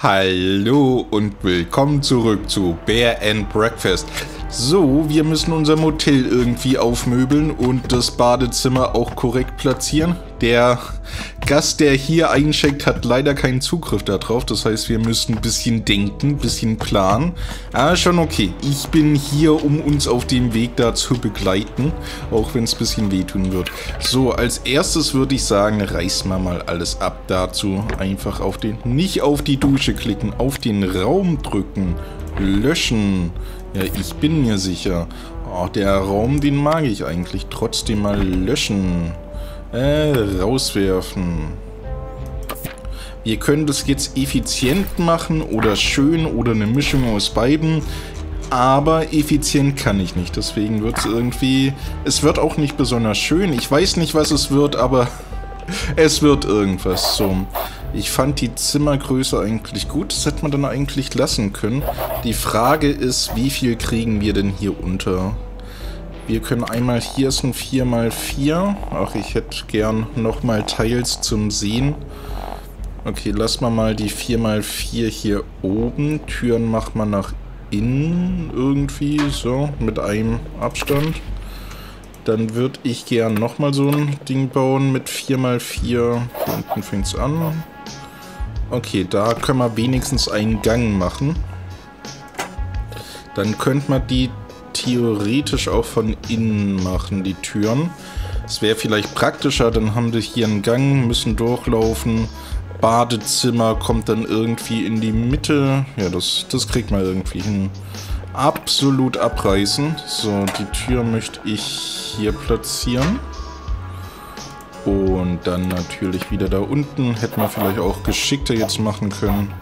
Hallo und willkommen zurück zu Bear and Breakfast. So, wir müssen unser Motel irgendwie aufmöbeln und das Badezimmer auch korrekt platzieren. Der Gast, der hier eincheckt, hat leider keinen Zugriff darauf. Das heißt, wir müssen ein bisschen denken, ein bisschen planen. Ah, schon okay. Ich bin hier, um uns auf dem Weg da zu begleiten, auch wenn es ein bisschen wehtun wird. So, als erstes würde ich sagen, reißen wir mal alles ab. Dazu einfach auf den, nicht auf die Dusche klicken, auf den Raum drücken, löschen. Ja, ich bin mir sicher. Oh, der Raum, den mag ich eigentlich. Trotzdem mal löschen. Äh, rauswerfen. Wir können das jetzt effizient machen oder schön oder eine Mischung aus beiden. Aber effizient kann ich nicht. Deswegen wird es irgendwie... Es wird auch nicht besonders schön. Ich weiß nicht, was es wird, aber es wird irgendwas. So. Ich fand die Zimmergröße eigentlich gut. Das hätte man dann eigentlich lassen können. Die Frage ist, wie viel kriegen wir denn hier unter? Wir können einmal, hier ist ein 4x4. Ach, ich hätte gern nochmal Teils zum Sehen. Okay, lass mal mal die 4x4 hier oben. Türen macht man nach innen irgendwie, so, mit einem Abstand. Dann würde ich gern nochmal so ein Ding bauen mit 4x4. Hier unten fängt es an. Okay, da können wir wenigstens einen Gang machen. Dann könnte man die theoretisch auch von innen machen, die Türen. Das wäre vielleicht praktischer, dann haben wir hier einen Gang, müssen durchlaufen. Badezimmer kommt dann irgendwie in die Mitte. Ja, das, das kriegt man irgendwie hin. Absolut abreißen. So, die Tür möchte ich hier platzieren. Und dann natürlich wieder da unten. Hätten wir vielleicht auch geschickter jetzt machen können.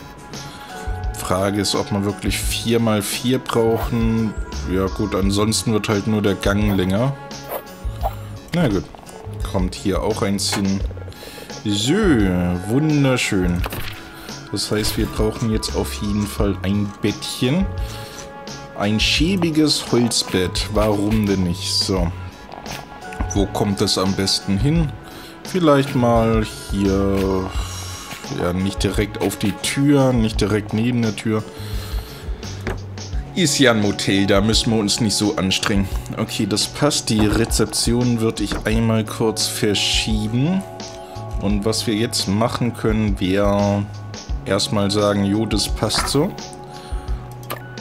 Frage ist, ob wir wirklich 4x4 brauchen. Ja gut, ansonsten wird halt nur der Gang länger. Na gut. Kommt hier auch eins hin. So, wunderschön. Das heißt, wir brauchen jetzt auf jeden Fall ein Bettchen. Ein schäbiges Holzbett. Warum denn nicht? So. Wo kommt das am besten hin? Vielleicht mal hier, ja, nicht direkt auf die Tür, nicht direkt neben der Tür. Ist ja ein Motel, da müssen wir uns nicht so anstrengen. Okay, das passt. Die Rezeption würde ich einmal kurz verschieben. Und was wir jetzt machen können, wäre erstmal sagen, jo, das passt so.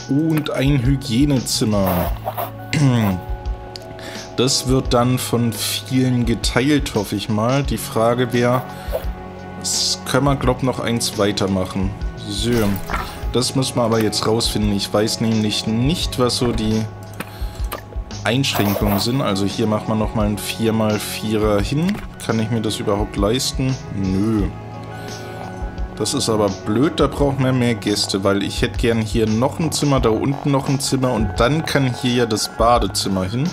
Und ein Hygienezimmer. Das wird dann von vielen geteilt, hoffe ich mal. Die Frage wäre, können wir, glaube noch eins weitermachen. So, das müssen wir aber jetzt rausfinden. Ich weiß nämlich nicht, was so die Einschränkungen sind. Also hier macht man nochmal ein 4x4er hin. Kann ich mir das überhaupt leisten? Nö. Das ist aber blöd, da brauchen wir mehr Gäste, weil ich hätte gern hier noch ein Zimmer, da unten noch ein Zimmer und dann kann hier ja das Badezimmer hin.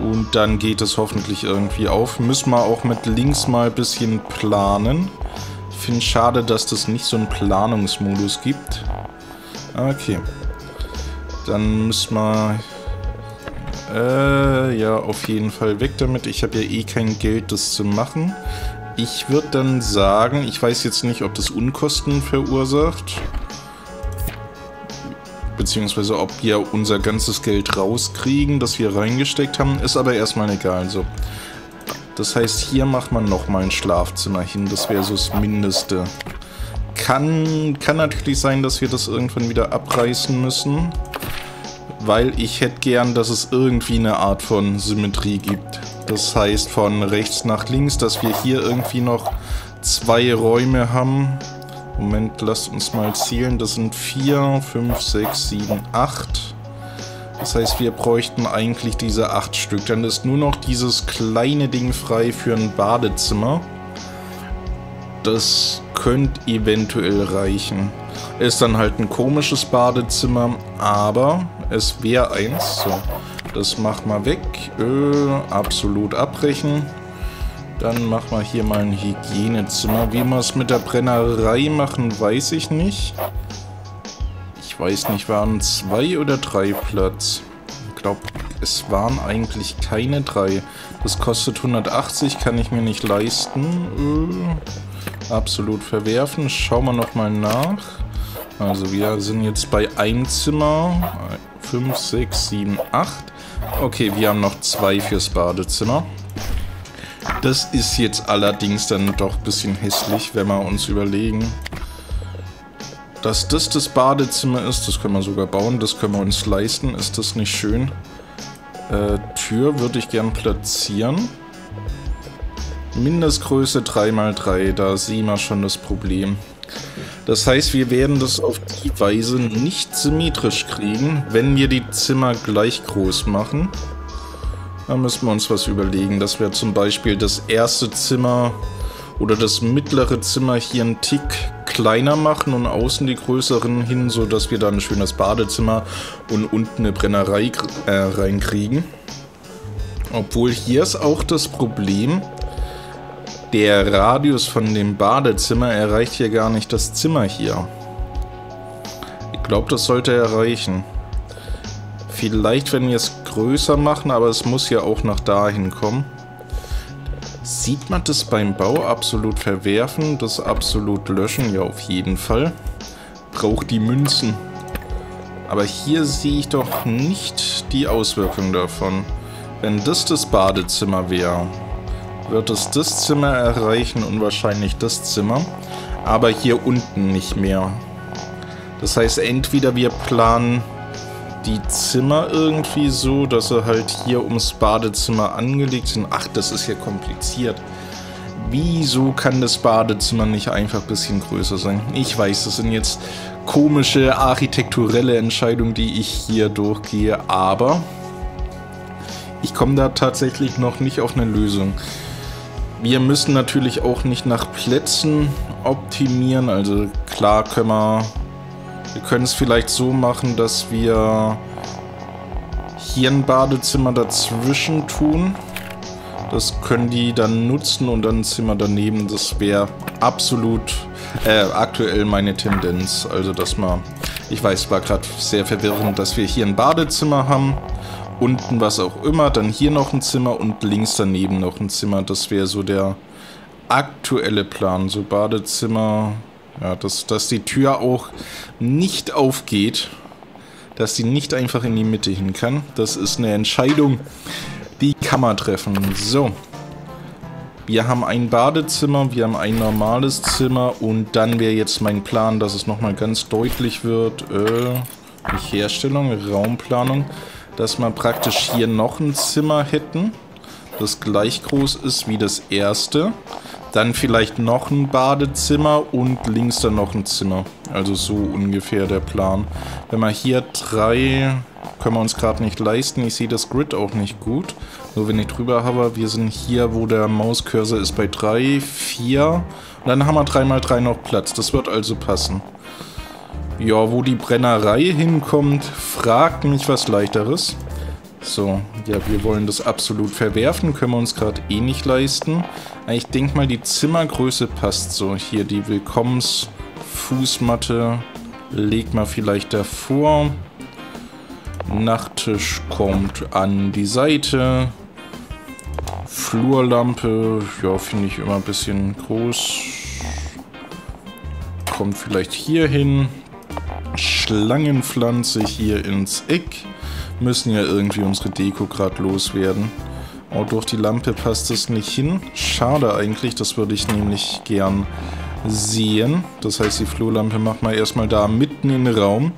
Und dann geht es hoffentlich irgendwie auf. Müssen wir auch mit links mal ein bisschen planen. Ich finde es schade, dass das nicht so einen Planungsmodus gibt. Okay. Dann müssen wir... Äh, ja, auf jeden Fall weg damit. Ich habe ja eh kein Geld, das zu machen. Ich würde dann sagen, ich weiß jetzt nicht, ob das Unkosten verursacht beziehungsweise ob wir unser ganzes Geld rauskriegen, das wir reingesteckt haben, ist aber erstmal egal. So. Das heißt, hier macht man nochmal ein Schlafzimmer hin, das wäre so das Mindeste. Kann, kann natürlich sein, dass wir das irgendwann wieder abreißen müssen, weil ich hätte gern, dass es irgendwie eine Art von Symmetrie gibt. Das heißt, von rechts nach links, dass wir hier irgendwie noch zwei Räume haben, Moment, lasst uns mal zählen. Das sind 4, 5, 6, 7, 8. Das heißt, wir bräuchten eigentlich diese 8 Stück. Dann ist nur noch dieses kleine Ding frei für ein Badezimmer. Das könnte eventuell reichen. Ist dann halt ein komisches Badezimmer, aber es wäre eins. So, das machen wir weg. Äh, absolut abbrechen. Dann machen wir hier mal ein Hygienezimmer. Wie wir es mit der Brennerei machen, weiß ich nicht. Ich weiß nicht, waren zwei oder drei Platz? Ich glaube, es waren eigentlich keine drei. Das kostet 180, kann ich mir nicht leisten. absolut verwerfen. Schauen wir nochmal nach. Also wir sind jetzt bei einem Zimmer. 5, 6, 7, 8. Okay, wir haben noch zwei fürs Badezimmer. Das ist jetzt allerdings dann doch ein bisschen hässlich, wenn wir uns überlegen, dass das das Badezimmer ist. Das können wir sogar bauen, das können wir uns leisten. Ist das nicht schön? Äh, Tür würde ich gern platzieren. Mindestgröße 3x3, da sehen wir schon das Problem. Das heißt, wir werden das auf die Weise nicht symmetrisch kriegen, wenn wir die Zimmer gleich groß machen. Da müssen wir uns was überlegen, dass wir zum Beispiel das erste Zimmer oder das mittlere Zimmer hier einen Tick kleiner machen und außen die größeren hin, sodass wir da ein schönes Badezimmer und unten eine Brennerei äh, reinkriegen. Obwohl hier ist auch das Problem, der Radius von dem Badezimmer erreicht hier gar nicht das Zimmer hier. Ich glaube, das sollte erreichen. Vielleicht, wenn wir es größer machen, aber es muss ja auch nach dahin kommen. Sieht man das beim Bau absolut verwerfen, das absolut löschen? Ja, auf jeden Fall. Braucht die Münzen. Aber hier sehe ich doch nicht die Auswirkung davon. Wenn das das Badezimmer wäre, wird es das Zimmer erreichen und wahrscheinlich das Zimmer, aber hier unten nicht mehr. Das heißt, entweder wir planen die Zimmer irgendwie so, dass sie halt hier ums Badezimmer angelegt sind. Ach, das ist ja kompliziert. Wieso kann das Badezimmer nicht einfach ein bisschen größer sein? Ich weiß, das sind jetzt komische architekturelle Entscheidungen, die ich hier durchgehe, aber ich komme da tatsächlich noch nicht auf eine Lösung. Wir müssen natürlich auch nicht nach Plätzen optimieren. Also klar können wir... Wir können es vielleicht so machen, dass wir hier ein Badezimmer dazwischen tun. Das können die dann nutzen und dann ein Zimmer daneben. Das wäre absolut äh, aktuell meine Tendenz. Also dass man... Ich weiß, es war gerade sehr verwirrend, dass wir hier ein Badezimmer haben unten was auch immer, dann hier noch ein Zimmer und links daneben noch ein Zimmer. Das wäre so der aktuelle Plan. So Badezimmer, ja, dass, dass die Tür auch nicht aufgeht, dass sie nicht einfach in die Mitte hin kann. Das ist eine Entscheidung, die kann man treffen. So. Wir haben ein Badezimmer, wir haben ein normales Zimmer und dann wäre jetzt mein Plan, dass es nochmal ganz deutlich wird. Äh, nicht Herstellung, Raumplanung dass wir praktisch hier noch ein Zimmer hätten, das gleich groß ist wie das erste. Dann vielleicht noch ein Badezimmer und links dann noch ein Zimmer. Also so ungefähr der Plan. Wenn wir hier drei, können wir uns gerade nicht leisten. Ich sehe das Grid auch nicht gut. Nur wenn ich drüber habe, wir sind hier, wo der Mauscursor ist, bei drei, vier. Und dann haben wir 3x3 noch Platz. Das wird also passen. Ja, wo die Brennerei hinkommt, fragt mich was leichteres. So, ja, wir wollen das absolut verwerfen, können wir uns gerade eh nicht leisten. Ich denke mal, die Zimmergröße passt so. Hier die Willkommensfußmatte legt man vielleicht davor. Nachttisch kommt an die Seite. Flurlampe, ja, finde ich immer ein bisschen groß. Kommt vielleicht hier hin. Schlangenpflanze hier ins Eck. Müssen ja irgendwie unsere Deko gerade loswerden. Oh, durch die Lampe passt es nicht hin. Schade eigentlich, das würde ich nämlich gern sehen. Das heißt, die Flohlampe machen wir erstmal da mitten in den Raum.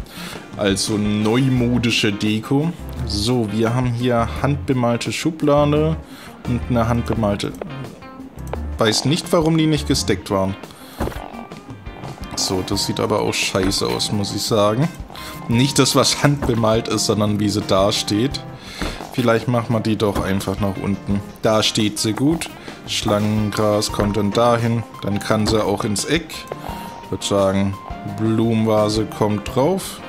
Also neumodische Deko. So, wir haben hier handbemalte Schublade und eine handbemalte... Weiß nicht, warum die nicht gesteckt waren. So, das sieht aber auch scheiße aus, muss ich sagen. Nicht das, was handbemalt ist, sondern wie sie da steht. Vielleicht machen wir die doch einfach nach unten. Da steht sie gut. Schlangengras kommt dann dahin. Dann kann sie auch ins Eck. Ich würde sagen, Blumenvase kommt drauf.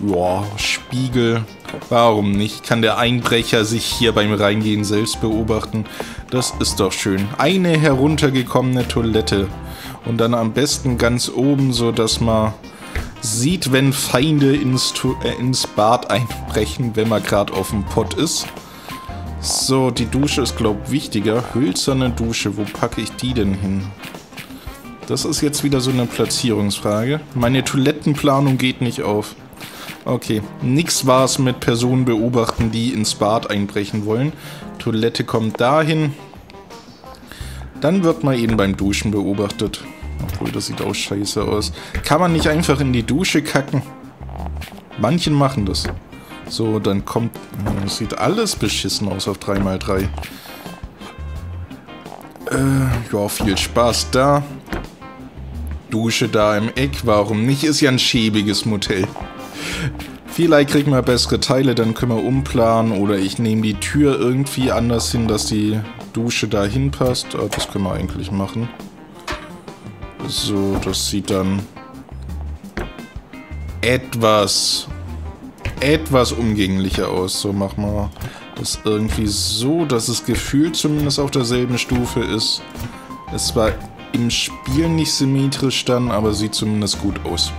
Ja, Spiegel. Warum nicht? Kann der Einbrecher sich hier beim Reingehen selbst beobachten? Das ist doch schön. Eine heruntergekommene Toilette. Und dann am besten ganz oben, so dass man sieht, wenn Feinde ins, äh, ins Bad einbrechen, wenn man gerade auf dem Pott ist. So, die Dusche ist, glaube ich, wichtiger. Hölzerne Dusche, wo packe ich die denn hin? Das ist jetzt wieder so eine Platzierungsfrage. Meine Toilettenplanung geht nicht auf. Okay, nix war's mit Personen beobachten, die ins Bad einbrechen wollen. Toilette kommt dahin. Dann wird man eben beim Duschen beobachtet. Obwohl, das sieht auch scheiße aus. Kann man nicht einfach in die Dusche kacken? Manchen machen das. So, dann kommt... Das sieht alles beschissen aus auf 3x3. Äh, ja, viel Spaß da. Dusche da im Eck, warum nicht? Ist ja ein schäbiges Motel. Vielleicht kriegen wir bessere Teile, dann können wir umplanen oder ich nehme die Tür irgendwie anders hin, dass die Dusche da hinpasst. Ah, das können wir eigentlich machen. So, das sieht dann etwas, etwas umgänglicher aus. So, machen wir das irgendwie so, dass es gefühlt zumindest auf derselben Stufe ist. Es war im Spiel nicht symmetrisch dann, aber sieht zumindest gut aus.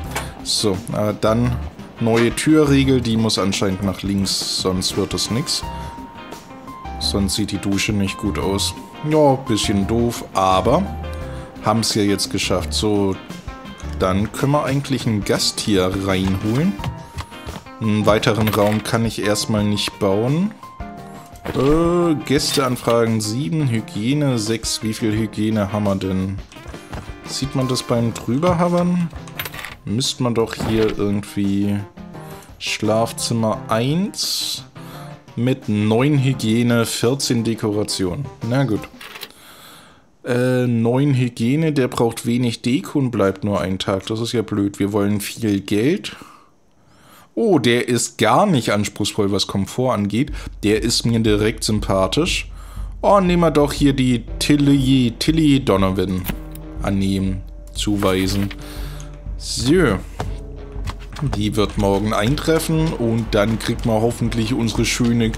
So, äh, dann neue Türregel, die muss anscheinend nach links, sonst wird es nichts. Sonst sieht die Dusche nicht gut aus. Ja, bisschen doof, aber haben es ja jetzt geschafft. So, dann können wir eigentlich einen Gast hier reinholen. Einen weiteren Raum kann ich erstmal nicht bauen. Äh, Gästeanfragen 7, Hygiene 6. Wie viel Hygiene haben wir denn? Sieht man das beim drüberhavern? Müsste man doch hier irgendwie Schlafzimmer 1 mit 9 Hygiene, 14 Dekoration. Na gut. Äh, 9 Hygiene, der braucht wenig Deko und bleibt nur einen Tag. Das ist ja blöd. Wir wollen viel Geld. Oh, der ist gar nicht anspruchsvoll, was Komfort angeht. Der ist mir direkt sympathisch. Oh, nehmen wir doch hier die Tilly, Tilly Donovan annehmen, zuweisen. So. Die wird morgen eintreffen und dann kriegt man hoffentlich unsere schöne,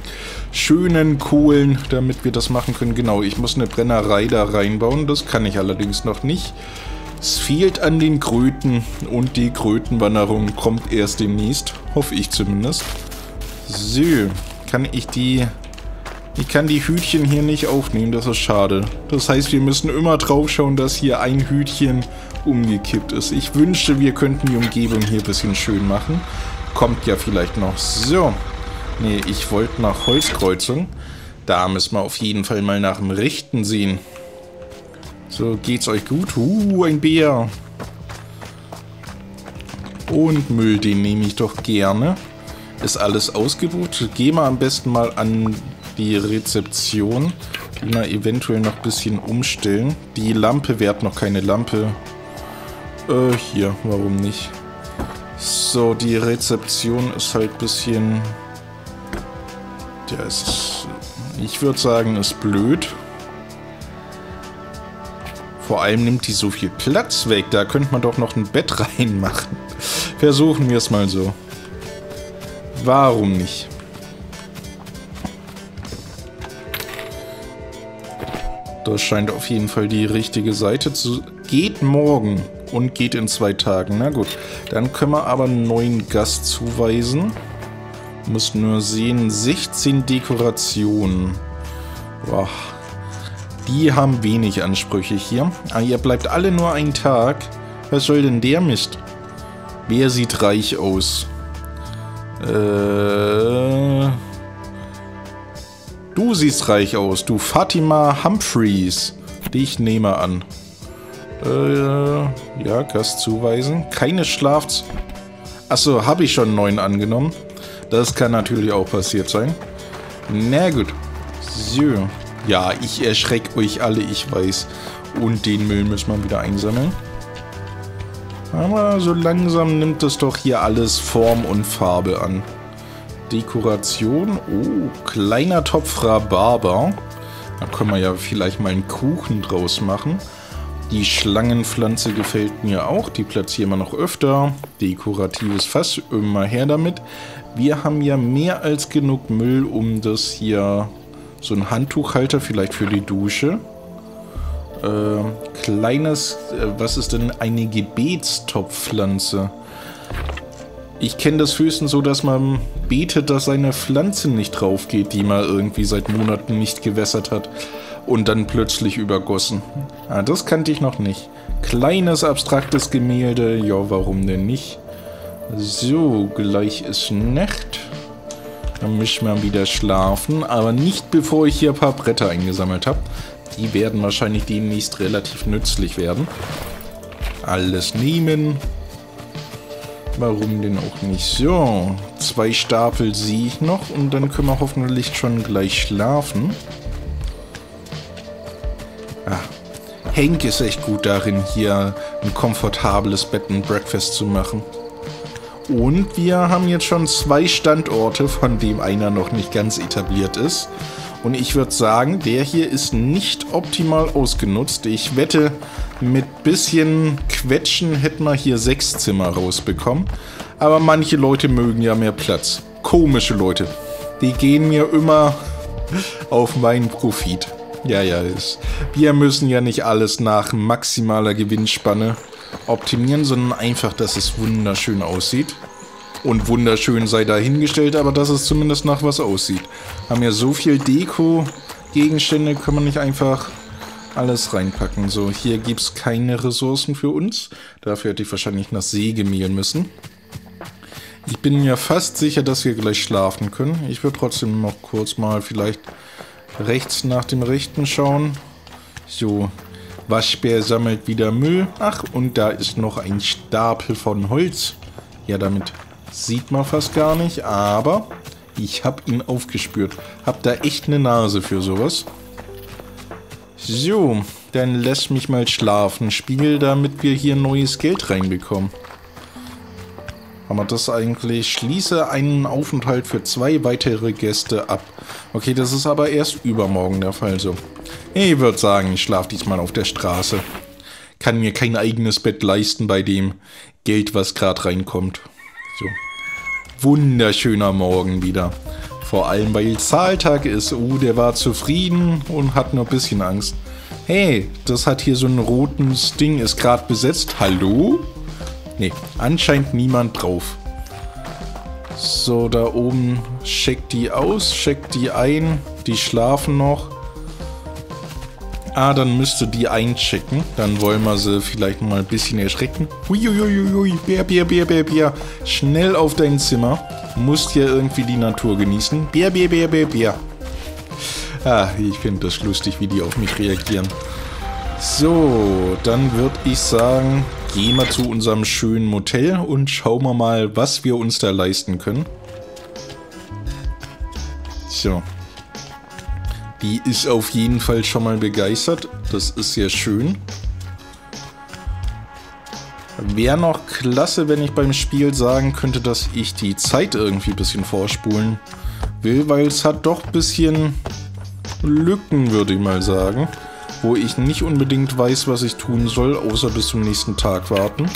schönen Kohlen, damit wir das machen können. Genau, ich muss eine Brennerei da reinbauen, das kann ich allerdings noch nicht. Es fehlt an den Kröten und die Krötenwanderung kommt erst demnächst. Hoffe ich zumindest. So, kann ich die... Ich kann die Hütchen hier nicht aufnehmen, das ist schade. Das heißt, wir müssen immer drauf schauen, dass hier ein Hütchen umgekippt ist. Ich wünschte, wir könnten die Umgebung hier ein bisschen schön machen. Kommt ja vielleicht noch. So. Nee, ich wollte nach Holzkreuzung. Da müssen wir auf jeden Fall mal nach dem Richten sehen. So, geht's euch gut? Uh, ein Bär. Und Müll, den nehme ich doch gerne. Ist alles ausgebucht. Gehen wir am besten mal an die Rezeption. Die mal eventuell noch ein bisschen umstellen. Die Lampe, wer hat noch keine Lampe? Äh, hier, warum nicht? So, die Rezeption ist halt ein bisschen... Ja, ist... Ich würde sagen, ist blöd. Vor allem nimmt die so viel Platz weg. Da könnte man doch noch ein Bett reinmachen. Versuchen wir es mal so. Warum nicht? Das scheint auf jeden Fall die richtige Seite zu... Geht morgen und geht in zwei Tagen. Na gut, dann können wir aber einen neuen Gast zuweisen. Muss nur sehen, 16 Dekorationen. Boah, die haben wenig Ansprüche hier. Ah, ihr bleibt alle nur einen Tag. Was soll denn der Mist? Wer sieht reich aus? Äh... Du siehst reich aus, du Fatima Humphreys. Dich nehme an. Äh, ja, Gast zuweisen. Keine Schlafz... Achso, habe ich schon neuen angenommen. Das kann natürlich auch passiert sein. Na gut. So. Ja, ich erschrecke euch alle, ich weiß. Und den Müll müssen wir wieder einsammeln. Aber so langsam nimmt es doch hier alles Form und Farbe an. Dekoration. Oh, kleiner Topf Rhabarber. Da können wir ja vielleicht mal einen Kuchen draus machen. Die Schlangenpflanze gefällt mir auch. Die platzieren wir noch öfter. Dekoratives Fass, immer her damit. Wir haben ja mehr als genug Müll, um das hier so ein Handtuchhalter vielleicht für die Dusche. Äh, kleines, äh, was ist denn eine Gebetstopfpflanze? Ich kenne das höchstens so, dass man betet, dass seine Pflanze nicht drauf geht, die man irgendwie seit Monaten nicht gewässert hat und dann plötzlich übergossen. Ah, das kannte ich noch nicht. Kleines abstraktes Gemälde. Ja, warum denn nicht? So, gleich ist Nacht. Dann müssen wir wieder schlafen. Aber nicht bevor ich hier ein paar Bretter eingesammelt habe. Die werden wahrscheinlich demnächst relativ nützlich werden. Alles nehmen. Warum denn auch nicht? So, zwei Stapel sehe ich noch und dann können wir hoffentlich schon gleich schlafen. Hank ist echt gut darin, hier ein komfortables Bed and Breakfast zu machen. Und wir haben jetzt schon zwei Standorte, von dem einer noch nicht ganz etabliert ist. Und ich würde sagen, der hier ist nicht optimal ausgenutzt. Ich wette, mit bisschen Quetschen hätten wir hier sechs Zimmer rausbekommen. Aber manche Leute mögen ja mehr Platz. Komische Leute. Die gehen mir immer auf meinen Profit. Ja, ja, ist. Wir müssen ja nicht alles nach maximaler Gewinnspanne optimieren, sondern einfach, dass es wunderschön aussieht. Und wunderschön sei dahingestellt, aber dass es zumindest nach was aussieht. Haben ja so viel Deko-Gegenstände, können wir nicht einfach alles reinpacken. So, hier gibt es keine Ressourcen für uns. Dafür hätte ich wahrscheinlich nach Säge mähen müssen. Ich bin mir fast sicher, dass wir gleich schlafen können. Ich würde trotzdem noch kurz mal vielleicht rechts nach dem Rechten schauen. So, Waschbär sammelt wieder Müll. Ach, und da ist noch ein Stapel von Holz. Ja, damit Sieht man fast gar nicht, aber ich habe ihn aufgespürt. Hab da echt eine Nase für sowas. So, dann lass mich mal schlafen. Spiel, damit wir hier neues Geld reinbekommen. Haben wir das eigentlich? Schließe einen Aufenthalt für zwei weitere Gäste ab. Okay, das ist aber erst übermorgen der Fall so. Ich würde sagen, ich schlafe diesmal auf der Straße. Kann mir kein eigenes Bett leisten bei dem Geld, was gerade reinkommt. So. Wunderschöner Morgen wieder. Vor allem, weil Zahltag ist. Oh, der war zufrieden und hat nur ein bisschen Angst. Hey, das hat hier so ein rotes Ding, ist gerade besetzt. Hallo? Ne, anscheinend niemand drauf. So, da oben checkt die aus, checkt die ein. Die schlafen noch. Ah, dann müsste die einchecken. Dann wollen wir sie vielleicht mal ein bisschen erschrecken. Huiuiuiui, Bär, Bär, Bär, Bär, Bär. Schnell auf dein Zimmer. Musst ja irgendwie die Natur genießen. Bär, Bär, Bär, Bär, Bär. Ah, ich finde das lustig, wie die auf mich reagieren. So, dann würde ich sagen, gehen wir zu unserem schönen Motel und schauen wir mal, was wir uns da leisten können. So. Die ist auf jeden Fall schon mal begeistert. Das ist sehr schön. Wäre noch klasse, wenn ich beim Spiel sagen könnte, dass ich die Zeit irgendwie ein bisschen vorspulen will, weil es hat doch ein bisschen Lücken, würde ich mal sagen, wo ich nicht unbedingt weiß, was ich tun soll, außer bis zum nächsten Tag warten.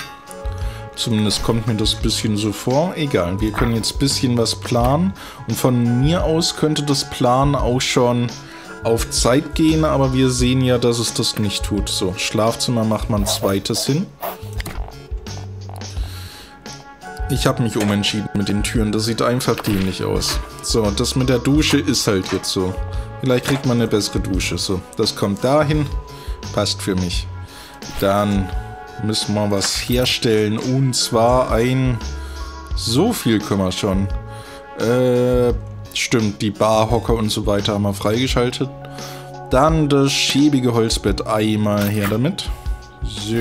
Zumindest kommt mir das ein bisschen so vor. Egal, wir können jetzt ein bisschen was planen. Und von mir aus könnte das Plan auch schon auf Zeit gehen, aber wir sehen ja, dass es das nicht tut. So, Schlafzimmer macht man zweites hin. Ich habe mich umentschieden mit den Türen. Das sieht einfach dämlich aus. So, das mit der Dusche ist halt jetzt so. Vielleicht kriegt man eine bessere Dusche. So, das kommt dahin. Passt für mich. Dann müssen wir was herstellen. Und zwar ein... So viel können wir schon. Äh, Stimmt, die Barhocker und so weiter haben wir freigeschaltet. Dann das schäbige Holzbett einmal her damit. So.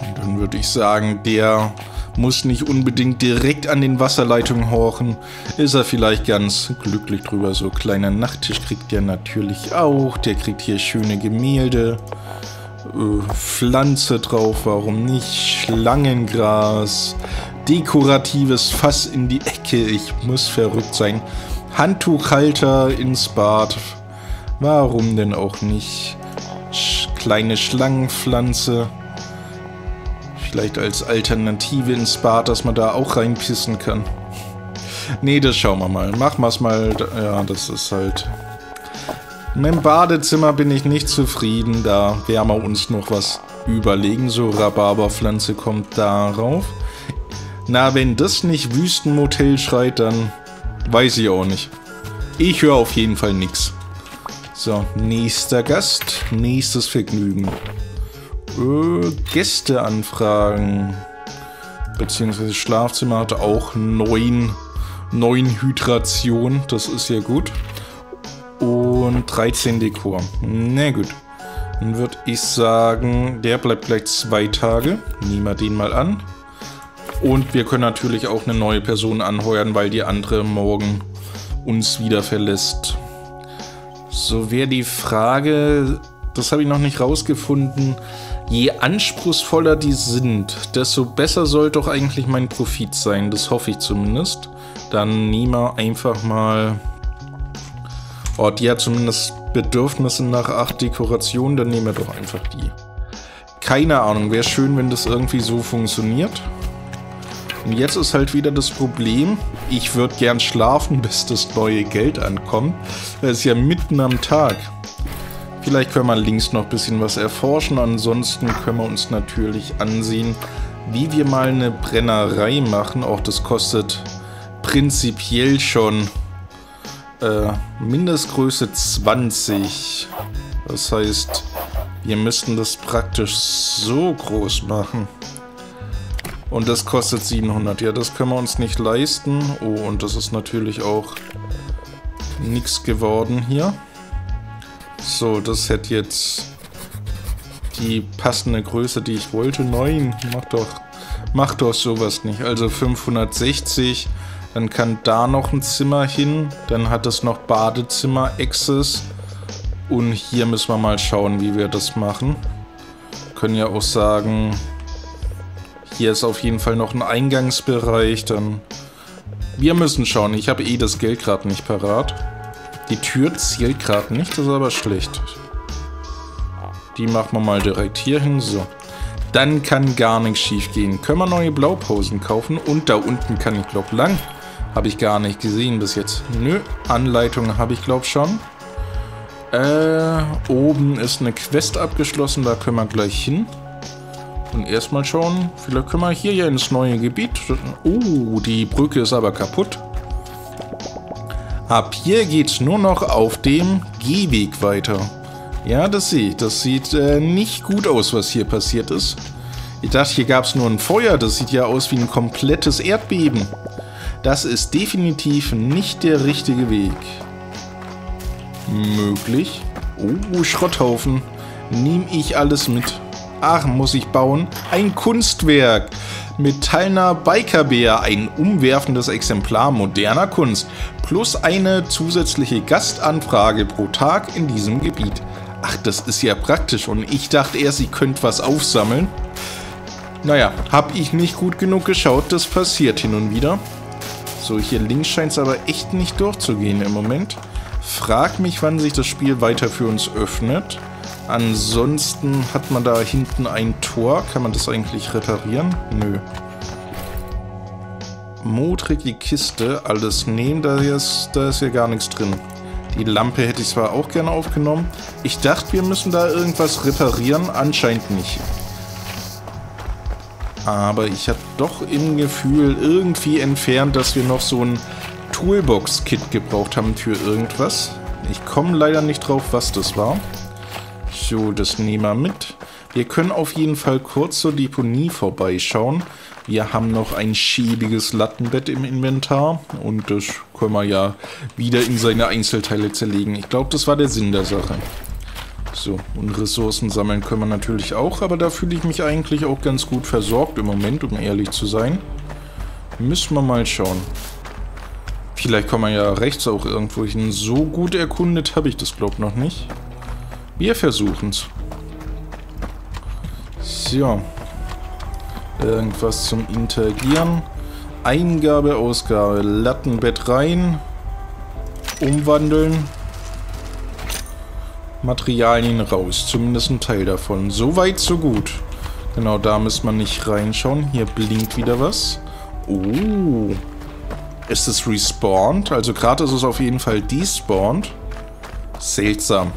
Und dann würde ich sagen, der muss nicht unbedingt direkt an den Wasserleitungen horchen. Ist er vielleicht ganz glücklich drüber. So kleiner Nachttisch kriegt der natürlich auch. Der kriegt hier schöne Gemälde. Äh, Pflanze drauf, warum nicht? Schlangengras dekoratives Fass in die Ecke. Ich muss verrückt sein. Handtuchhalter ins Bad. Warum denn auch nicht? Sch kleine Schlangenpflanze. Vielleicht als Alternative ins Bad, dass man da auch reinpissen kann. Nee, das schauen wir mal. Machen wir es mal. Ja, das ist halt... Mit dem Badezimmer bin ich nicht zufrieden. Da werden wir uns noch was überlegen. So, Rhabarberpflanze kommt darauf. Na, wenn das nicht Wüstenmotel schreit, dann weiß ich auch nicht. Ich höre auf jeden Fall nichts. So, nächster Gast, nächstes Vergnügen. Äh, Gästeanfragen. Beziehungsweise Schlafzimmer hatte auch neun, neun Hydration. Das ist ja gut. Und 13 Dekor. Na gut. Dann würde ich sagen, der bleibt gleich zwei Tage. Nehmen wir den mal an. Und wir können natürlich auch eine neue Person anheuern, weil die andere morgen uns wieder verlässt. So wäre die Frage, das habe ich noch nicht rausgefunden, je anspruchsvoller die sind, desto besser soll doch eigentlich mein Profit sein. Das hoffe ich zumindest. Dann nehmen wir einfach mal... Oh, die hat zumindest Bedürfnisse nach 8 Dekorationen, dann nehmen wir doch einfach die. Keine Ahnung, wäre schön, wenn das irgendwie so funktioniert. Und jetzt ist halt wieder das Problem, ich würde gern schlafen, bis das neue Geld ankommt. Das ist ja mitten am Tag. Vielleicht können wir links noch ein bisschen was erforschen. Ansonsten können wir uns natürlich ansehen, wie wir mal eine Brennerei machen. Auch das kostet prinzipiell schon äh, Mindestgröße 20. Das heißt, wir müssten das praktisch so groß machen. Und das kostet 700. Ja, das können wir uns nicht leisten. Oh, und das ist natürlich auch nichts geworden hier. So, das hätte jetzt die passende Größe, die ich wollte. Nein, mach doch, mach doch sowas nicht. Also 560, dann kann da noch ein Zimmer hin. Dann hat es noch Badezimmer-Access. Und hier müssen wir mal schauen, wie wir das machen. können ja auch sagen, hier ist auf jeden Fall noch ein Eingangsbereich. Dann wir müssen schauen. Ich habe eh das Geld gerade nicht parat. Die Tür zielt gerade nicht, das ist aber schlecht. Die machen wir mal direkt hier hin. So. Dann kann gar nichts schief gehen. Können wir neue Blaupausen kaufen? Und da unten kann ich, glaube lang. Habe ich gar nicht gesehen bis jetzt. Nö, Anleitung habe ich, glaube schon. Äh, oben ist eine Quest abgeschlossen, da können wir gleich hin. Und erstmal schauen, vielleicht können wir hier ja ins neue Gebiet. Oh, die Brücke ist aber kaputt. Ab hier geht's nur noch auf dem Gehweg weiter. Ja, das sehe ich. Das sieht äh, nicht gut aus, was hier passiert ist. Ich dachte, hier gab es nur ein Feuer. Das sieht ja aus wie ein komplettes Erdbeben. Das ist definitiv nicht der richtige Weg. Möglich. Oh, Schrotthaufen. Nehme ich alles mit. Ach, muss ich bauen? Ein Kunstwerk. Metallener Bikerbär, ein umwerfendes Exemplar moderner Kunst, plus eine zusätzliche Gastanfrage pro Tag in diesem Gebiet. Ach, das ist ja praktisch und ich dachte erst, ihr könnt was aufsammeln. Naja, hab ich nicht gut genug geschaut, das passiert hin und wieder. So, hier links scheint es aber echt nicht durchzugehen im Moment. Frag mich, wann sich das Spiel weiter für uns öffnet. Ansonsten hat man da hinten ein Tor. Kann man das eigentlich reparieren? Nö. Modrige Kiste, alles nehmen, da ist, da ist ja gar nichts drin. Die Lampe hätte ich zwar auch gerne aufgenommen. Ich dachte, wir müssen da irgendwas reparieren, anscheinend nicht. Aber ich habe doch im Gefühl irgendwie entfernt, dass wir noch so ein Toolbox-Kit gebraucht haben für irgendwas. Ich komme leider nicht drauf, was das war. So, das nehmen wir mit. Wir können auf jeden Fall kurz zur Deponie vorbeischauen. Wir haben noch ein schäbiges Lattenbett im Inventar und das können wir ja wieder in seine Einzelteile zerlegen. Ich glaube, das war der Sinn der Sache. So, und Ressourcen sammeln können wir natürlich auch, aber da fühle ich mich eigentlich auch ganz gut versorgt im Moment, um ehrlich zu sein. Müssen wir mal schauen. Vielleicht kommen wir ja rechts auch irgendwo hin. So gut erkundet habe ich das, glaube ich, noch nicht. Wir versuchen es. So. Irgendwas zum Interagieren. Eingabe, Ausgabe. Lattenbett rein. Umwandeln. Materialien raus. Zumindest ein Teil davon. So weit, so gut. Genau, da muss man nicht reinschauen. Hier blinkt wieder was. Oh. Ist es respawned? Also gerade ist es auf jeden Fall despawned. Seltsam.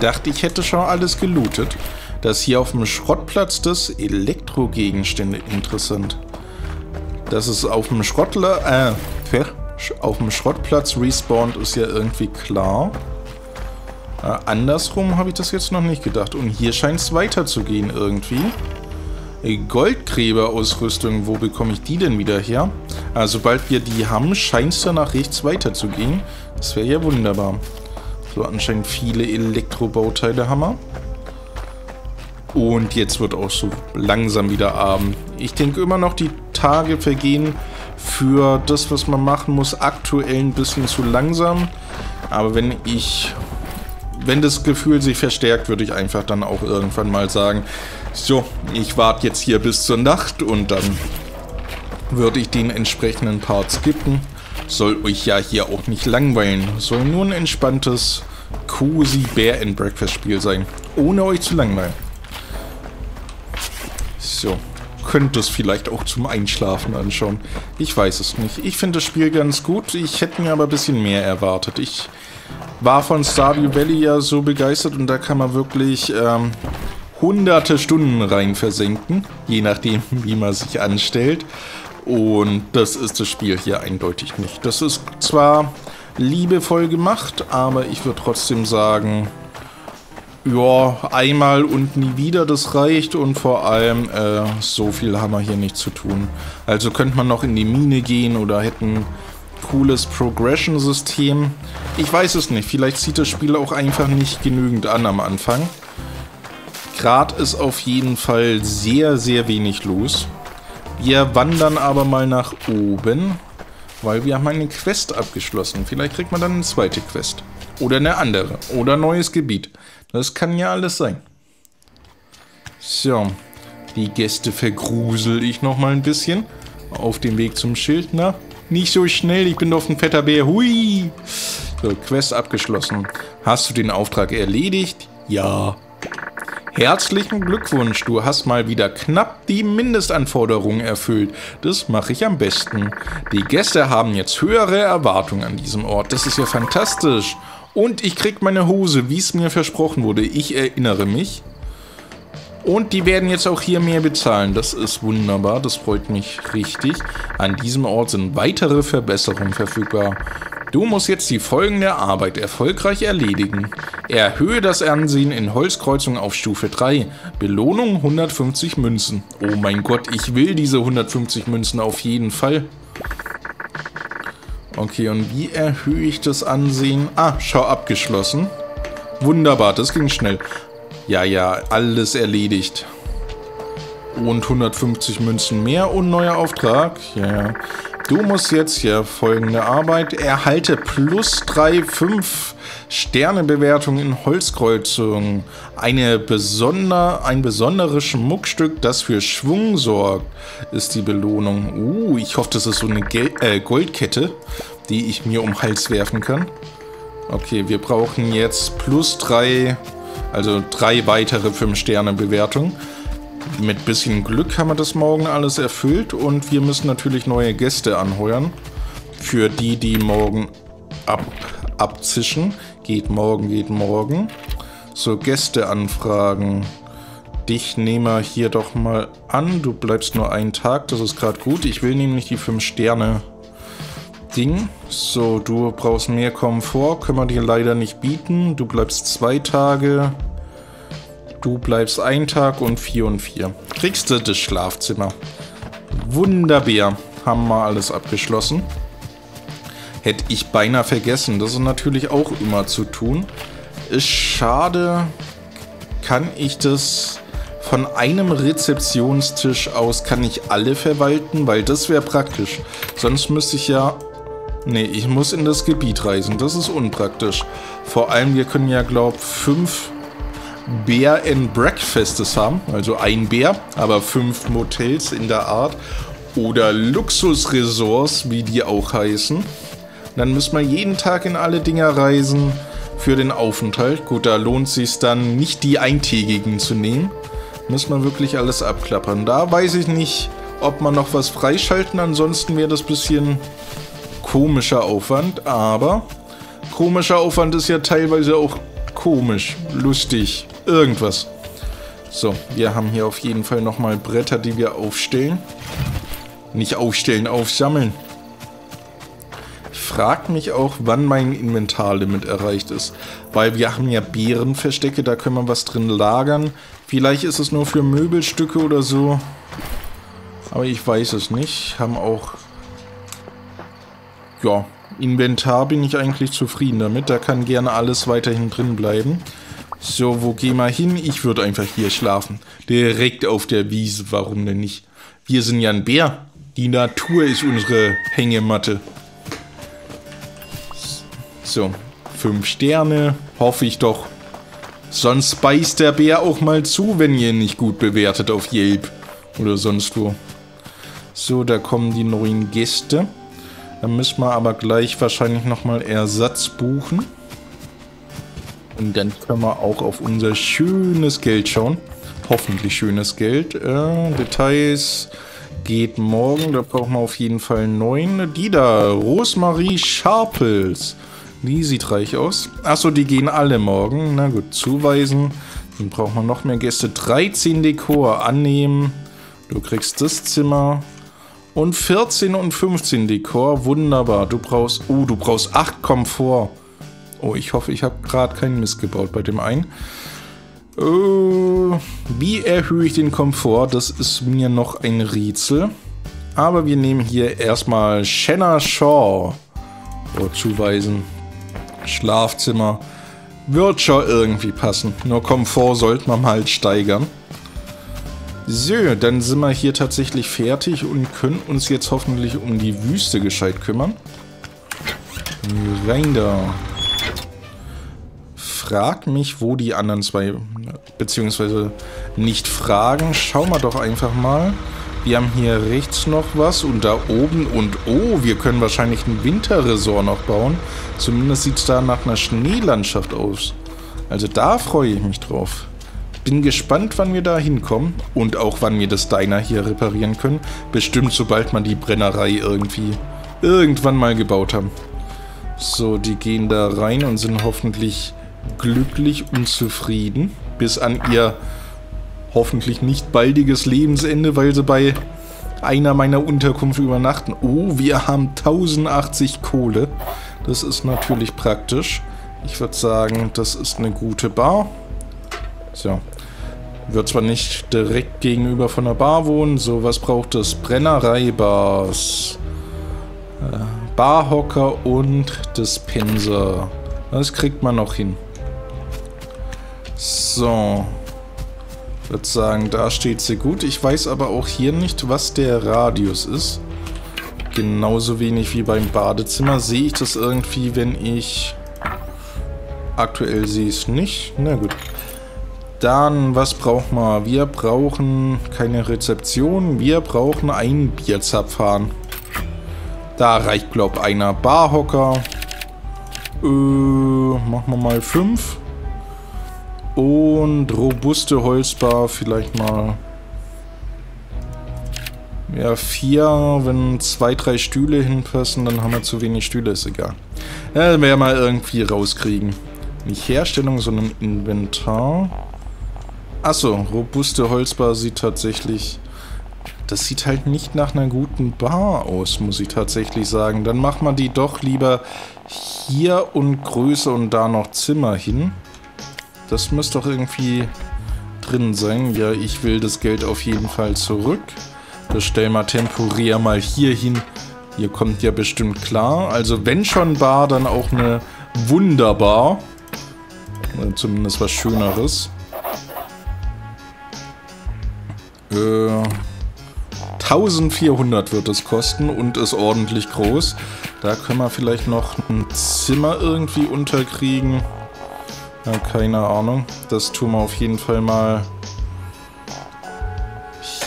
Dachte, ich hätte schon alles gelootet. Das hier auf dem Schrottplatz des Elektrogegenstände interessant. Dass es auf dem Schrottler, äh, auf dem Schrottplatz respawnt, ist ja irgendwie klar. Äh, andersrum habe ich das jetzt noch nicht gedacht. Und hier scheint es weiterzugehen irgendwie. Goldgräberausrüstung, wo bekomme ich die denn wieder her? Also sobald wir die haben, scheint es da nach rechts weiterzugehen. Das wäre ja wunderbar. So, anscheinend viele Elektrobauteile haben wir. Und jetzt wird auch so langsam wieder Abend. Ich denke immer noch, die Tage vergehen für das, was man machen muss, aktuell ein bisschen zu langsam. Aber wenn ich, wenn das Gefühl sich verstärkt, würde ich einfach dann auch irgendwann mal sagen, so, ich warte jetzt hier bis zur Nacht und dann würde ich den entsprechenden Part skippen. Soll euch ja hier auch nicht langweilen. Soll nur ein entspanntes, cozy Bear and Breakfast Spiel sein. Ohne euch zu langweilen. So. Könnte es vielleicht auch zum Einschlafen anschauen. Ich weiß es nicht. Ich finde das Spiel ganz gut. Ich hätte mir aber ein bisschen mehr erwartet. Ich war von Stardew Valley ja so begeistert und da kann man wirklich ähm, hunderte Stunden rein versenken. Je nachdem, wie man sich anstellt. Und das ist das Spiel hier eindeutig nicht. Das ist zwar liebevoll gemacht, aber ich würde trotzdem sagen, ja, einmal und nie wieder, das reicht und vor allem äh, so viel haben wir hier nicht zu tun. Also könnte man noch in die Mine gehen oder hätten cooles Progression-System. Ich weiß es nicht, vielleicht zieht das Spiel auch einfach nicht genügend an am Anfang. Grad ist auf jeden Fall sehr, sehr wenig los. Wir wandern aber mal nach oben, weil wir haben eine Quest abgeschlossen. Vielleicht kriegt man dann eine zweite Quest. Oder eine andere. Oder neues Gebiet. Das kann ja alles sein. So, die Gäste vergrusel ich noch mal ein bisschen. Auf dem Weg zum Schild. Na, nicht so schnell, ich bin doch ein fetter Bär. Hui! So, Quest abgeschlossen. Hast du den Auftrag erledigt? Ja. Herzlichen Glückwunsch, du hast mal wieder knapp die Mindestanforderungen erfüllt. Das mache ich am besten. Die Gäste haben jetzt höhere Erwartungen an diesem Ort. Das ist ja fantastisch. Und ich krieg meine Hose, wie es mir versprochen wurde. Ich erinnere mich. Und die werden jetzt auch hier mehr bezahlen. Das ist wunderbar, das freut mich richtig. An diesem Ort sind weitere Verbesserungen verfügbar. Du musst jetzt die folgende Arbeit erfolgreich erledigen. Erhöhe das Ansehen in Holzkreuzung auf Stufe 3. Belohnung 150 Münzen. Oh mein Gott, ich will diese 150 Münzen auf jeden Fall. Okay, und wie erhöhe ich das Ansehen? Ah, schau abgeschlossen. Wunderbar, das ging schnell. Ja, ja, alles erledigt. Und 150 Münzen mehr und neuer Auftrag. Ja, ja. Du musst jetzt hier folgende Arbeit. Erhalte plus 3, 5 Sternebewertung in Holzkreuzung. Eine besonder, ein besonderes Schmuckstück, das für Schwung sorgt, ist die Belohnung. Uh, ich hoffe, das ist so eine Gel äh, Goldkette, die ich mir um den Hals werfen kann. Okay, wir brauchen jetzt plus 3, also drei weitere 5 Sterne Bewertung. Mit bisschen Glück haben wir das morgen alles erfüllt und wir müssen natürlich neue Gäste anheuern. Für die, die morgen ab, abzischen. Geht morgen, geht morgen. So, Gäste anfragen. Dich nehmen wir hier doch mal an. Du bleibst nur einen Tag, das ist gerade gut. Ich will nämlich die 5 Sterne Ding. So, du brauchst mehr Komfort, können wir dir leider nicht bieten. Du bleibst zwei Tage. Du bleibst ein Tag und vier und vier. Kriegst du das Schlafzimmer. Wunderbär. Haben wir alles abgeschlossen. Hätte ich beinahe vergessen. Das ist natürlich auch immer zu tun. Ist schade. Kann ich das von einem Rezeptionstisch aus kann ich alle verwalten, weil das wäre praktisch. Sonst müsste ich ja... Nee, ich muss in das Gebiet reisen. Das ist unpraktisch. Vor allem, wir können ja, glaub, fünf Bear and Breakfasts haben, also ein Bär, aber fünf Motels in der Art oder Luxusresorts, wie die auch heißen. Dann müssen wir jeden Tag in alle Dinger reisen für den Aufenthalt. Gut, da lohnt es sich dann nicht die eintägigen zu nehmen. Muss man wirklich alles abklappern. Da weiß ich nicht, ob man noch was freischalten. Ansonsten wäre das ein bisschen komischer Aufwand. Aber komischer Aufwand ist ja teilweise auch komisch, lustig, irgendwas. So, wir haben hier auf jeden Fall nochmal Bretter, die wir aufstellen. Nicht aufstellen, aufsammeln. frag mich auch, wann mein Inventarlimit erreicht ist. Weil wir haben ja Beerenverstecke, da können wir was drin lagern. Vielleicht ist es nur für Möbelstücke oder so. Aber ich weiß es nicht. Haben auch... Ja, Inventar bin ich eigentlich zufrieden damit. Da kann gerne alles weiterhin drin bleiben. So, wo gehen wir hin? Ich würde einfach hier schlafen. Direkt auf der Wiese, warum denn nicht? Wir sind ja ein Bär. Die Natur ist unsere Hängematte. So, fünf Sterne, hoffe ich doch. Sonst beißt der Bär auch mal zu, wenn ihr ihn nicht gut bewertet auf Yelp oder sonst wo. So, da kommen die neuen Gäste. Dann müssen wir aber gleich wahrscheinlich nochmal Ersatz buchen. Und dann können wir auch auf unser schönes Geld schauen. Hoffentlich schönes Geld. Äh, Details geht morgen. Da brauchen wir auf jeden Fall neun. Die da, Rosmarie Scharpels. Die sieht reich aus. Achso, die gehen alle morgen. Na gut, zuweisen. Dann brauchen wir noch mehr Gäste. 13 Dekor annehmen. Du kriegst das Zimmer. Und 14 und 15 Dekor. Wunderbar. Du brauchst... Oh, du brauchst 8 Komfort. Oh, ich hoffe, ich habe gerade keinen Mist gebaut bei dem einen. Uh, wie erhöhe ich den Komfort? Das ist mir noch ein Rätsel. Aber wir nehmen hier erstmal Shanna Shaw. Oh, zuweisen. Schlafzimmer. Wird schon irgendwie passen. Nur Komfort sollte man halt steigern. So, dann sind wir hier tatsächlich fertig und können uns jetzt hoffentlich um die Wüste gescheit kümmern. Rein da. Frag mich, wo die anderen zwei, beziehungsweise nicht fragen. Schauen wir doch einfach mal. Wir haben hier rechts noch was und da oben und oh, wir können wahrscheinlich ein Winterresort noch bauen. Zumindest sieht es da nach einer Schneelandschaft aus. Also da freue ich mich drauf. Bin gespannt, wann wir da hinkommen und auch wann wir das Diner hier reparieren können. Bestimmt, sobald man die Brennerei irgendwie irgendwann mal gebaut haben. So, die gehen da rein und sind hoffentlich glücklich und zufrieden. Bis an ihr hoffentlich nicht baldiges Lebensende, weil sie bei einer meiner Unterkunft übernachten. Oh, wir haben 1080 Kohle. Das ist natürlich praktisch. Ich würde sagen, das ist eine gute Bar. So. Wird zwar nicht direkt gegenüber von der Bar wohnen. So, was braucht es? Brennerei-Bars. Äh, Barhocker und Dispenser. Das kriegt man noch hin. So würde sagen, da steht sie gut. Ich weiß aber auch hier nicht, was der Radius ist. Genauso wenig wie beim Badezimmer. Sehe ich das irgendwie, wenn ich... Aktuell sehe ich es nicht. Na gut. Dann, was brauchen wir? Wir brauchen keine Rezeption. Wir brauchen einen Bierzapfhahn. Da reicht, glaube ich, einer Barhocker. Äh, machen wir mal fünf. Und robuste Holzbar vielleicht mal... Ja, vier, wenn zwei, drei Stühle hinpassen, dann haben wir zu wenig Stühle, ist egal. Ja, werden wir mal irgendwie rauskriegen. Nicht Herstellung, sondern Inventar. Achso, robuste Holzbar sieht tatsächlich... Das sieht halt nicht nach einer guten Bar aus, muss ich tatsächlich sagen. Dann machen wir die doch lieber hier und Größe und da noch Zimmer hin. Das müsste doch irgendwie drin sein. Ja, ich will das Geld auf jeden Fall zurück. Das stellen wir temporär mal hier hin. Hier kommt ja bestimmt klar. Also wenn schon Bar, dann auch eine Wunderbar. Zumindest was Schöneres. Äh, 1400 wird es kosten und ist ordentlich groß. Da können wir vielleicht noch ein Zimmer irgendwie unterkriegen. Ja, keine Ahnung. Das tun wir auf jeden Fall mal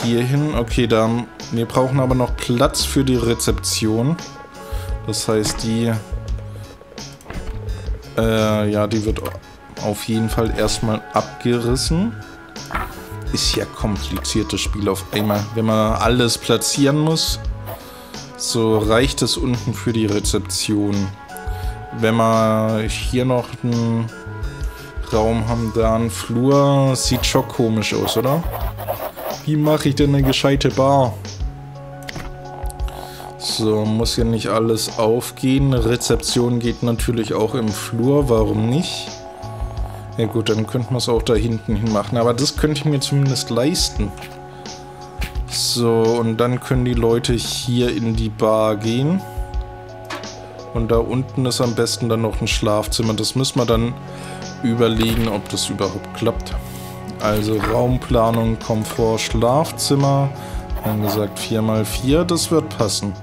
hier hin. Okay, dann wir brauchen aber noch Platz für die Rezeption. Das heißt, die äh, ja, die wird auf jeden Fall erstmal abgerissen. Ist ja kompliziertes Spiel auf einmal. Wenn man alles platzieren muss, so reicht es unten für die Rezeption. Wenn man hier noch ein Raum haben da einen Flur. Sieht schon komisch aus, oder? Wie mache ich denn eine gescheite Bar? So, muss ja nicht alles aufgehen. Rezeption geht natürlich auch im Flur, warum nicht? Ja gut, dann könnten wir es auch da hinten hin machen. Aber das könnte ich mir zumindest leisten. So, und dann können die Leute hier in die Bar gehen. Und da unten ist am besten dann noch ein Schlafzimmer. Das müssen wir dann überlegen, ob das überhaupt klappt. Also Raumplanung, Komfort, Schlafzimmer. Wir haben gesagt 4x4, das wird passen.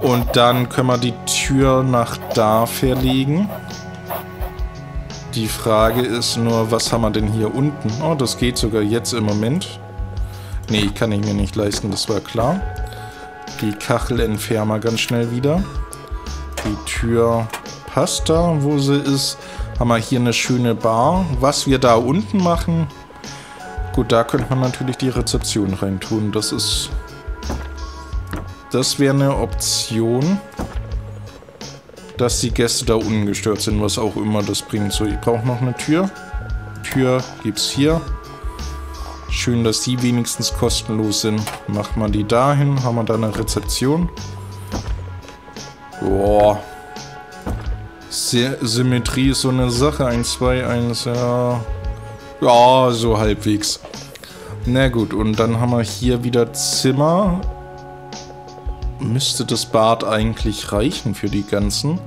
Und dann können wir die Tür nach da verlegen. Die Frage ist nur, was haben wir denn hier unten? Oh, das geht sogar jetzt im Moment. Nee, kann ich mir nicht leisten, das war klar. Die Kachel entfernen wir ganz schnell wieder. Die Tür passt da, wo sie ist. Haben wir hier eine schöne Bar. Was wir da unten machen... Gut, da könnte man natürlich die Rezeption reintun. Das ist... Das wäre eine Option dass die Gäste da ungestört sind, was auch immer das bringt. So, ich brauche noch eine Tür. Tür gibt's hier. Schön, dass die wenigstens kostenlos sind. Macht man die dahin, haben wir da eine Rezeption. Boah. Symmetrie ist so eine Sache. 1, 2, 1, ja. Ja, so halbwegs. Na gut, und dann haben wir hier wieder Zimmer müsste das Bad eigentlich reichen für die ganzen.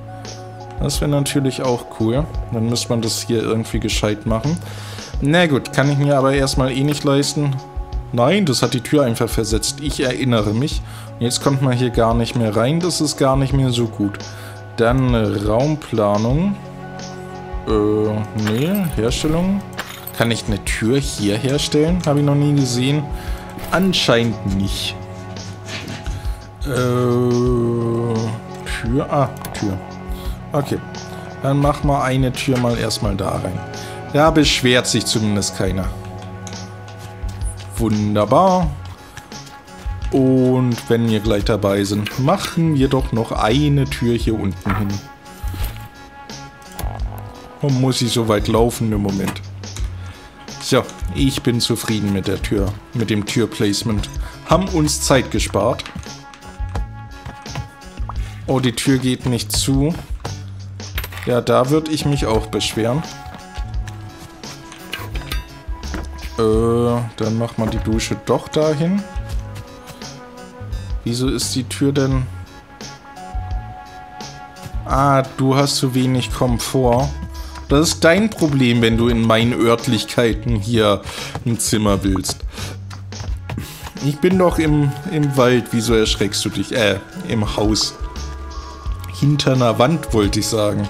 Das wäre natürlich auch cool. Dann müsste man das hier irgendwie gescheit machen. Na gut, kann ich mir aber erstmal eh nicht leisten. Nein, das hat die Tür einfach versetzt. Ich erinnere mich. Jetzt kommt man hier gar nicht mehr rein. Das ist gar nicht mehr so gut. Dann Raumplanung. Äh, nee, Herstellung. Kann ich eine Tür hier herstellen? Habe ich noch nie gesehen. Anscheinend nicht. Äh, Tür. Ah, Tür. Okay. Dann machen wir eine Tür mal erstmal da rein. Da beschwert sich zumindest keiner. Wunderbar. Und wenn wir gleich dabei sind, machen wir doch noch eine Tür hier unten hin. Und muss ich so weit laufen im Moment. So, ich bin zufrieden mit der Tür, mit dem Türplacement. Haben uns Zeit gespart. Oh, die Tür geht nicht zu. Ja, da würde ich mich auch beschweren. Äh, dann macht man die Dusche doch dahin. Wieso ist die Tür denn... Ah, du hast zu wenig Komfort. Das ist dein Problem, wenn du in meinen Örtlichkeiten hier ein Zimmer willst. Ich bin doch im, im Wald, wieso erschreckst du dich? Äh, im Haus hinter einer Wand, wollte ich sagen.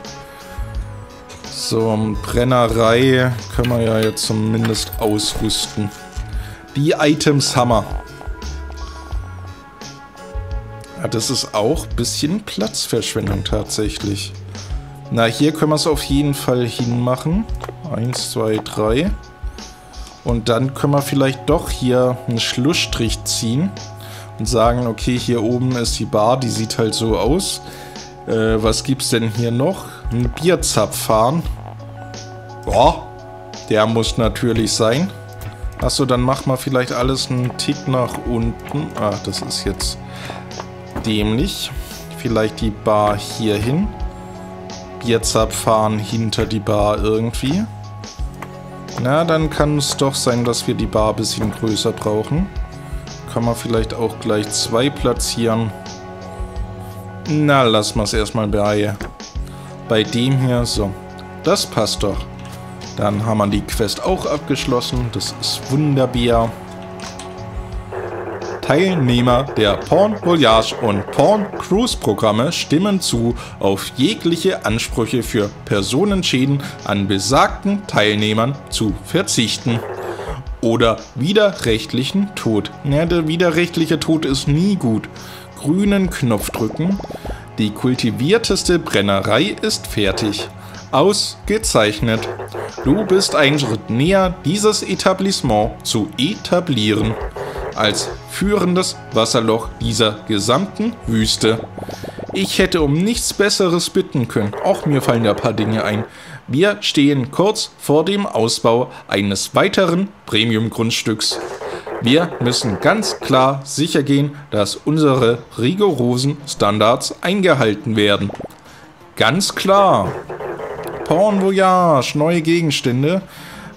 So, Brennerei können wir ja jetzt zumindest ausrüsten. Die Items Hammer. Das ist auch ein bisschen Platzverschwendung tatsächlich. Na, hier können wir es auf jeden Fall hinmachen. Eins, zwei, drei. Und dann können wir vielleicht doch hier einen Schlussstrich ziehen und sagen, okay, hier oben ist die Bar, die sieht halt so aus. Äh, was gibt's denn hier noch? Ein Bierzapfhahn. Boah, der muss natürlich sein. Achso, dann mach mal vielleicht alles einen Tick nach unten. Ah, das ist jetzt dämlich. Vielleicht die Bar hier hin. Bierzapfhahn hinter die Bar irgendwie. Na, dann kann es doch sein, dass wir die Bar ein bisschen größer brauchen. Kann man vielleicht auch gleich zwei platzieren. Na, lass mal's erstmal bei, bei dem hier. So, das passt doch. Dann haben wir die Quest auch abgeschlossen. Das ist wunderbar. Teilnehmer der Porn Voyage und Porn Cruise Programme stimmen zu, auf jegliche Ansprüche für Personenschäden an besagten Teilnehmern zu verzichten. Oder widerrechtlichen Tod. Ja, der widerrechtliche Tod ist nie gut grünen Knopf drücken. Die kultivierteste Brennerei ist fertig. Ausgezeichnet. Du bist einen Schritt näher, dieses Etablissement zu etablieren. Als führendes Wasserloch dieser gesamten Wüste. Ich hätte um nichts Besseres bitten können. Auch mir fallen da ein paar Dinge ein. Wir stehen kurz vor dem Ausbau eines weiteren Premium-Grundstücks. Wir müssen ganz klar sicher gehen, dass unsere rigorosen Standards eingehalten werden. Ganz klar. Porn Voyage, neue Gegenstände.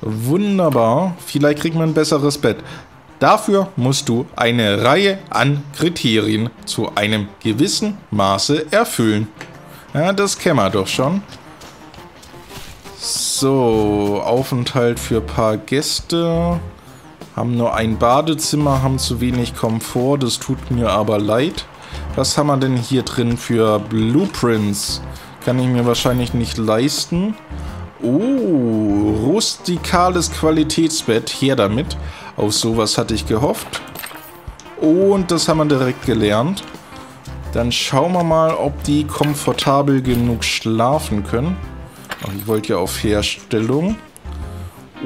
Wunderbar. Vielleicht kriegt man ein besseres Bett. Dafür musst du eine Reihe an Kriterien zu einem gewissen Maße erfüllen. Ja, das kennen wir doch schon. So, Aufenthalt für ein paar Gäste. Haben nur ein Badezimmer, haben zu wenig Komfort, das tut mir aber leid. Was haben wir denn hier drin für Blueprints? Kann ich mir wahrscheinlich nicht leisten. Oh, rustikales Qualitätsbett, her damit. Auf sowas hatte ich gehofft. Und das haben wir direkt gelernt. Dann schauen wir mal, ob die komfortabel genug schlafen können. Ich wollte ja auf Herstellung.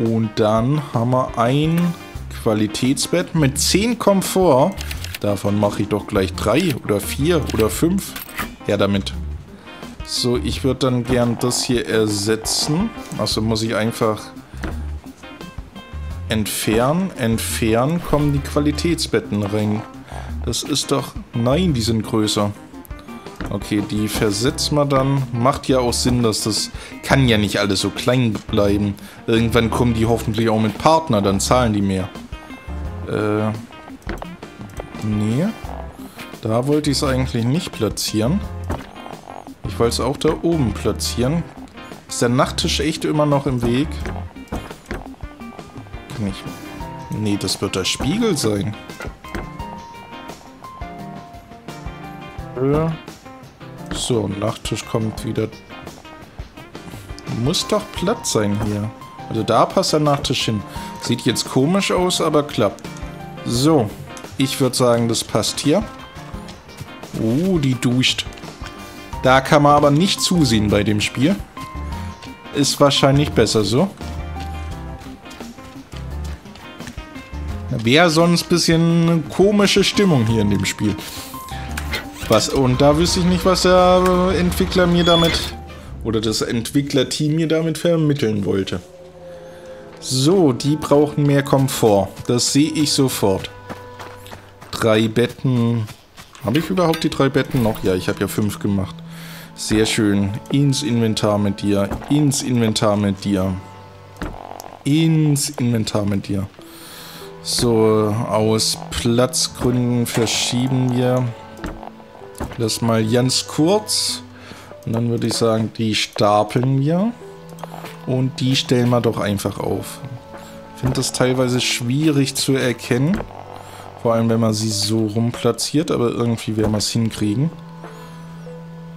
Und dann haben wir ein Qualitätsbett mit 10 Komfort. Davon mache ich doch gleich 3 oder 4 oder 5. Her damit. So, ich würde dann gern das hier ersetzen. Also muss ich einfach entfernen. Entfernen kommen die Qualitätsbetten rein. Das ist doch... Nein, die sind größer. Okay, die versetzt man dann. Macht ja auch Sinn, dass das... Kann ja nicht alles so klein bleiben. Irgendwann kommen die hoffentlich auch mit Partner, dann zahlen die mehr. Äh... Nee. Da wollte ich es eigentlich nicht platzieren. Ich wollte es auch da oben platzieren. Ist der Nachttisch echt immer noch im Weg? Ich... Nee, das wird der Spiegel sein. So, Nachttisch kommt wieder. Muss doch Platz sein hier. Also da passt der Nachttisch hin. Sieht jetzt komisch aus, aber klappt. So, ich würde sagen, das passt hier. Uh, die duscht. Da kann man aber nicht zusehen bei dem Spiel. Ist wahrscheinlich besser so. Wäre sonst ein bisschen komische Stimmung hier in dem Spiel. Was, und da wüsste ich nicht, was der Entwickler mir damit, oder das Entwicklerteam mir damit vermitteln wollte. So, die brauchen mehr Komfort. Das sehe ich sofort. Drei Betten. Habe ich überhaupt die drei Betten noch? Ja, ich habe ja fünf gemacht. Sehr schön. Ins Inventar mit dir. Ins Inventar mit dir. Ins Inventar mit dir. So, aus Platzgründen verschieben wir das mal ganz kurz. Und dann würde ich sagen, die stapeln wir. Und die stellen wir doch einfach auf. Ich finde das teilweise schwierig zu erkennen. Vor allem, wenn man sie so rum platziert. Aber irgendwie werden wir es hinkriegen.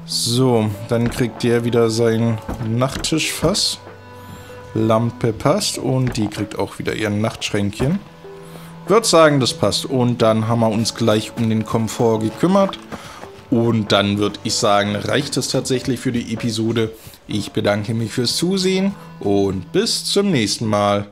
So, dann kriegt der wieder sein Nachttischfass. Lampe passt und die kriegt auch wieder ihr Nachtschränkchen. Würde sagen, das passt. Und dann haben wir uns gleich um den Komfort gekümmert. Und dann würde ich sagen, reicht es tatsächlich für die Episode. Ich bedanke mich fürs Zusehen und bis zum nächsten Mal.